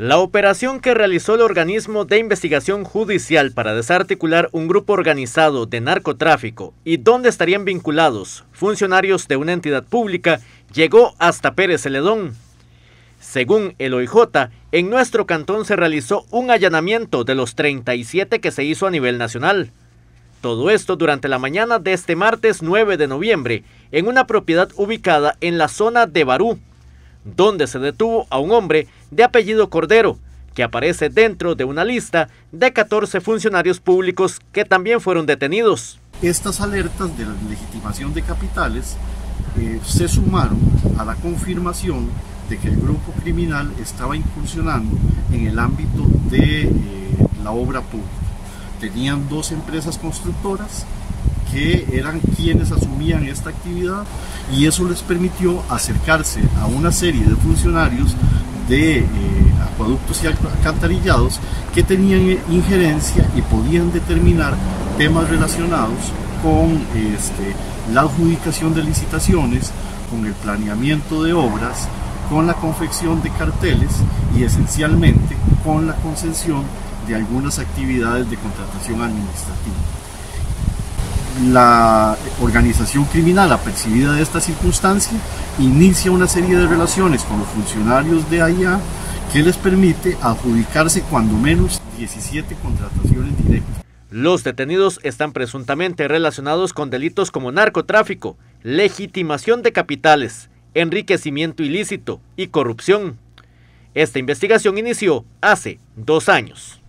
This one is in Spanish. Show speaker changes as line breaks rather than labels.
La operación que realizó el organismo de investigación judicial para desarticular un grupo organizado de narcotráfico y donde estarían vinculados funcionarios de una entidad pública llegó hasta Pérez Celedón. Según el OIJ, en nuestro cantón se realizó un allanamiento de los 37 que se hizo a nivel nacional. Todo esto durante la mañana de este martes 9 de noviembre, en una propiedad ubicada en la zona de Barú, donde se detuvo a un hombre de apellido Cordero, que aparece dentro de una lista de 14 funcionarios públicos que también fueron detenidos.
Estas alertas de legitimación de capitales eh, se sumaron a la confirmación de que el grupo criminal estaba incursionando en el ámbito de eh, la obra pública. Tenían dos empresas constructoras que eran quienes asumían esta actividad y eso les permitió acercarse a una serie de funcionarios de eh, acueductos y alcantarillados que tenían injerencia y podían determinar temas relacionados con este, la adjudicación de licitaciones, con el planeamiento de obras, con la confección de carteles y esencialmente con la concesión de algunas actividades de contratación administrativa la organización criminal apercibida de esta circunstancia inicia una serie de relaciones con los funcionarios de allá que les permite adjudicarse cuando menos 17 contrataciones directas.
Los detenidos están presuntamente relacionados con delitos como narcotráfico, legitimación de capitales, enriquecimiento ilícito y corrupción. Esta investigación inició hace dos años.